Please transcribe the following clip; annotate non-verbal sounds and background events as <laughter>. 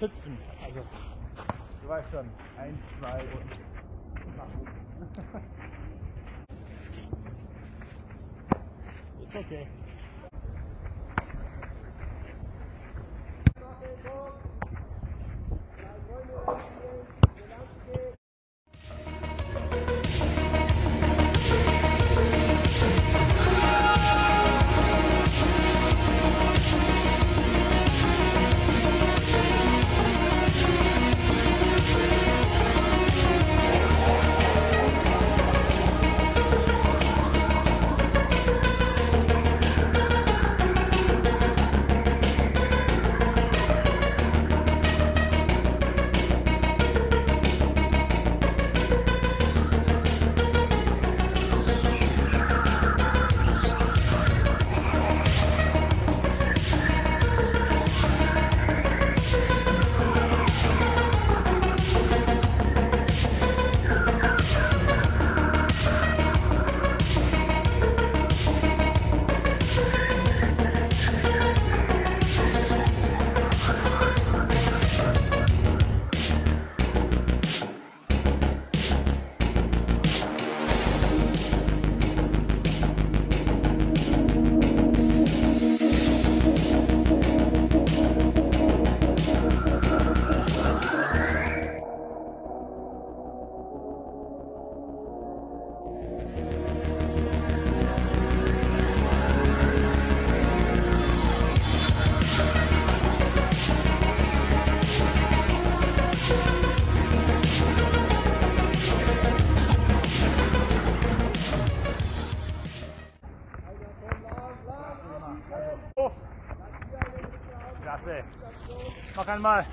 hüpfen. Also, du weißt schon, eins, zwei und nach oben. <laughs> Ist okay. Los! Klasse. Noch einmal.